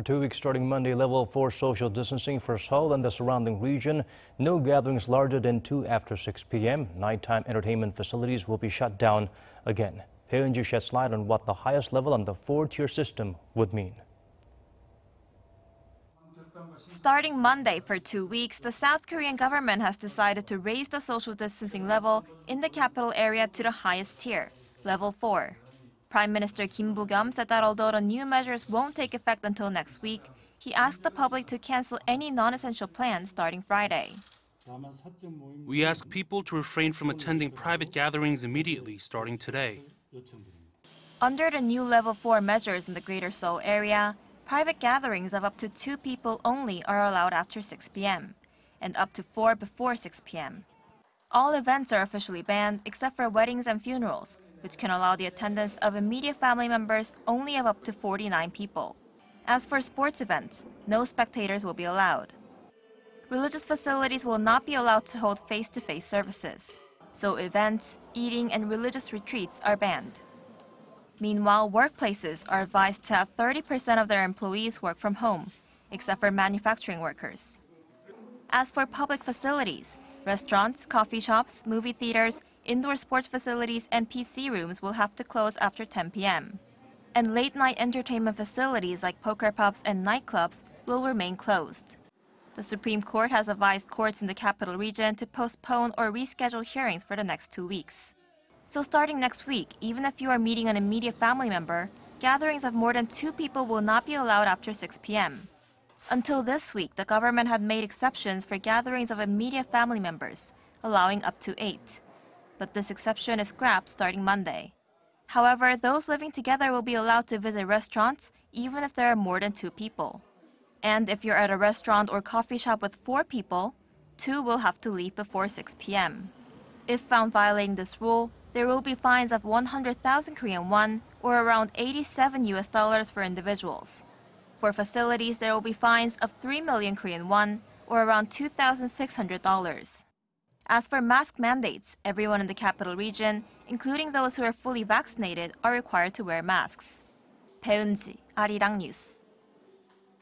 For two weeks starting Monday, level 4 social distancing for Seoul and the surrounding region. No gatherings larger than 2 after 6 p.m. Nighttime entertainment facilities will be shut down again. Eun-ji sheds light on what the highest level on the four-tier system would mean. Starting Monday for two weeks, the South Korean government has decided to raise the social distancing level in the capital area to the highest tier, level 4. Prime Minister Kim Boo-kyum said that although the new measures won't take effect until next week, he asked the public to cancel any non-essential plans starting Friday. We ask people to refrain from attending private gatherings immediately starting today. Under the new level 4 measures in the Greater Seoul area, private gatherings of up to two people only are allowed after 6 p.m. and up to four before 6 p.m. All events are officially banned except for weddings and funerals, which can allow the attendance of immediate family members only of up to 49 people. As for sports events, no spectators will be allowed. Religious facilities will not be allowed to hold face-to-face services, so events, eating, and religious retreats are banned. Meanwhile, workplaces are advised to have 30% of their employees work from home, except for manufacturing workers. As for public facilities, restaurants, coffee shops, movie theaters, indoor sports facilities, and PC rooms will have to close after 10 p.m. And late night entertainment facilities like poker pubs and nightclubs will remain closed. The Supreme Court has advised courts in the capital region to postpone or reschedule hearings for the next two weeks. So starting next week, even if you are meeting an immediate family member, gatherings of more than two people will not be allowed after 6 p.m. Until this week, the government had made exceptions for gatherings of immediate family members, allowing up to eight but this exception is scrapped starting Monday. However, those living together will be allowed to visit restaurants even if there are more than two people. And if you're at a restaurant or coffee shop with four people, two will have to leave before 6 p.m. If found violating this rule, there will be fines of 100,000 Korean won or around 87 US dollars for individuals. For facilities, there will be fines of 3 million Korean won or around $2,600. As for mask mandates, everyone in the capital region, including those who are fully vaccinated, are required to wear masks. Bae Eun-ji, Arirang News.